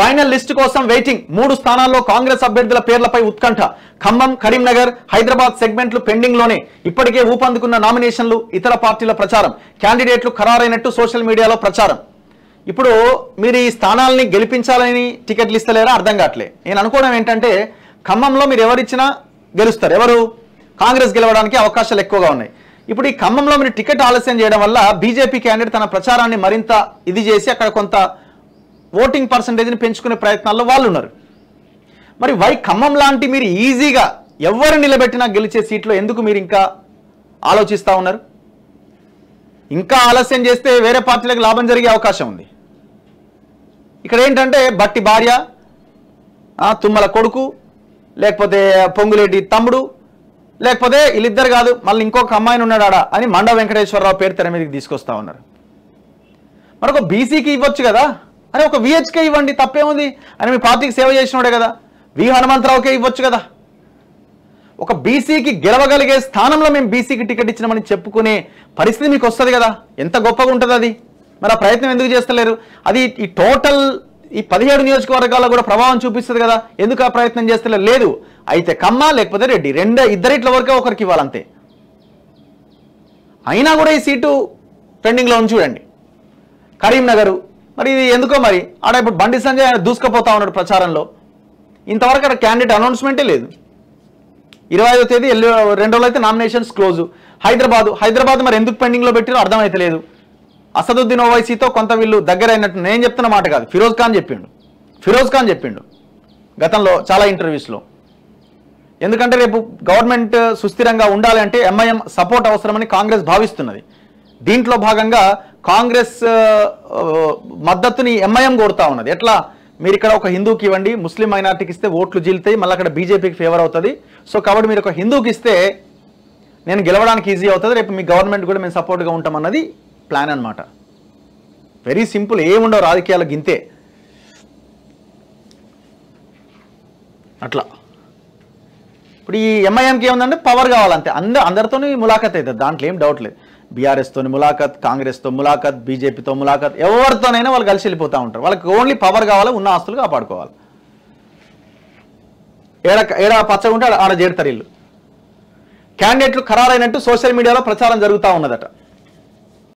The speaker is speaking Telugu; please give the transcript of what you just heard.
ఫైనల్ లిస్ట్ కోసం వెయిటింగ్. మూడు స్థానాల్లో కాంగ్రెస్ అభ్యర్థుల పేర్లపై ఉత్కంఠ. ఖమ్మం కరీంనగర్ హైదరాబాద్ సెగ్మెంట్లు పెండింగ్లోనే ఇప్పటికే ఊపందుకున్న నామినేషన్లు ఇతర పార్టీల ప్రచారం. క్యాండిడేట్లు ఖరారైనట్టు సోషల్ మీడియాలో ప్రచారం. ఇప్పుడు మీరు ఈ స్థానాలని గెలిపించాలని టికెట్లు ఇస్తలేరా? అర్థం కావట్లే. నేను అనుకోవడం ఏంటంటే ఖమ్మంలో మీరు ఎవరిచ్చినా గెలుస్తారు. ఎవరు? కాంగ్రెస్ గెలవడానికి అవకాశాలు ఎక్కువగా ఉన్నాయి. ఇప్పుడు ఈ ఖమ్మంలో మీరు టికెట్ ఆలస్యం చేయడం వల్ల బీజేపీ క్యాండిడేట్ తన ప్రచారాన్ని మరింత ఇది చేసి అక్కడ కొంత ఓటింగ్ పర్సంటేజ్ని పెంచుకునే ప్రయత్నాల్లో వాళ్ళు ఉన్నారు మరి వై ఖమ్మం లాంటి మీరు ఈజీగా ఎవరు నిలబెట్టినా గెలిచే సీట్లో ఎందుకు మీరు ఇంకా ఆలోచిస్తూ ఉన్నారు? ఇంకా ఆలస్యం చేస్తే వేరే పార్టీలకు లాభం జరిగే అవకాశం ఉంది. ఇక్కడ ఏంటంటే బట్టి భార్య తుమ్మల కొడుకు లేకపోతే పొంగులేటి తమ్ముడు లేకపోతే వీళ్ళిద్దరు కాదు మళ్ళీ ఇంకొక అమ్మాయిని ఉన్నాడు ఆడ అని మండ వెంకటేశ్వరరావు పేరు తెర మీదకి తీసుకొస్తా ఉన్నారు. మరొక బీసీకి ఇవ్వచ్చు కదా? అని ఒక విహెచ్కే ఇవ్వండి తప్పేముంది? అని మీ పార్టీకి సేవ చేసినోడే కదా. వి హనుమంతరావుకే ఇవ్వచ్చు కదా. ఒక బీసీకి గెలవగలిగే స్థానంలో మేము బీసీకి టికెట్ ఇచ్చినామని చెప్పుకునే పరిస్థితి మీకు వస్తుంది కదా. ఎంత గొప్పగా ఉంటుంది అది? మరి ఆ ప్రయత్నం ఎందుకు చేస్తలేరు? అది ఈ టోటల్ ఈ పదిహేడు నియోజకవర్గాల్లో కూడా ప్రభావం చూపిస్తుంది కదా. ఎందుకు ఆ ప్రయత్నం చేస్తలేరు? లేదు. అయితే కమ్మ లేకపోతే రెడ్డి రెండు ఇద్దరిట్ల వరకే ఒకరికి ఇవ్వాలంతే. అయినా కూడా ఈ సీటు పెండింగ్లో ఉంది చూడండి. కరీంనగర్ మరి ఇది ఎందుకో మరి? ఆడ ఇప్పుడు బండి సంజయ్ ఆయన దూసుకుపోతా ఉన్నాడు ప్రచారంలో. ఇంతవరకు అక్కడ క్యాండిడేట్ అనౌన్స్మెంటే లేదు. ఇరవై ఐదో తేదీ ఎల్లు రెండు రోజులు అయితే నామినేషన్స్ క్లోజ్ హైదరాబాద్ హైదరాబాద్ మరి ఎందుకు పెండింగ్లో పెట్టిరో అర్థమైతే లేదు. అసదుద్దీన్ ఓవైసీతో కొంత వీళ్ళు దగ్గర అయినట్టు నేను చెప్తున్న మాట కాదు. ఫిరోజ్ ఖాన్ చెప్పిండు. ఫిరోజ్ ఖాన్ చెప్పిండు. గతంలో చాలా ఇంటర్వ్యూస్లో ఎందుకంటే రేపు గవర్నమెంట్ సుస్థిరంగా ఉండాలి అంటే ఎంఐఎం సపోర్ట్ అవసరమని కాంగ్రెస్ భావిస్తున్నది. దీంట్లో భాగంగా కాంగ్రెస్ మద్దతుని ఎంఐఎం కోరుతా ఉన్నది. ఎట్లా? మీరు ఇక్కడ ఒక హిందూకి ఇవ్వండి ముస్లిం మైనార్టీకి ఇస్తే ఓట్లు జీలుతాయి మళ్ళీ అక్కడ బీజేపీకి ఫేవర్ అవుతుంది. సో కాబట్టి మీరు ఒక హిందూకి ఇస్తే నేను గెలవడానికి ఈజీ అవుతుంది రేపు మీ గవర్నమెంట్ కూడా మేము సపోర్ట్గా ఉంటామన్నది ప్లాన్ అన్నమాట. వెరీ సింపుల్ ఏముండవు రాజకీయాలకు గింతే. అట్లా. ఇప్పుడు ఈ ఎంఐఎంకి ఏముందంటే పవర్ కావాలంతే. అందరు అందరితోని ములాఖత్ అవుతుంది దాంట్లో ఏం డౌట్ లేదు. బీఆర్ఎస్తో ములాఖత్ కాంగ్రెస్తో ములాఖత్ బీజేపీతో ములాఖత్ ఎవరితోనైనా వాళ్ళు కలిసి వెళ్ళిపోతూ ఉంటారు. వాళ్ళకి ఓన్లీ పవర్ కావాలి ఉన్న ఆస్తులు కాపాడుకోవాలి. ఏడ ఏడ పచ్చగా ఉంటే ఆడ- ఆడ చేరుతారు వీళ్ళు. క్యాండిడేట్లు ఖరారైనట్టు సోషల్ మీడియాలో ప్రచారం జరుగుతూ ఉన్నదట.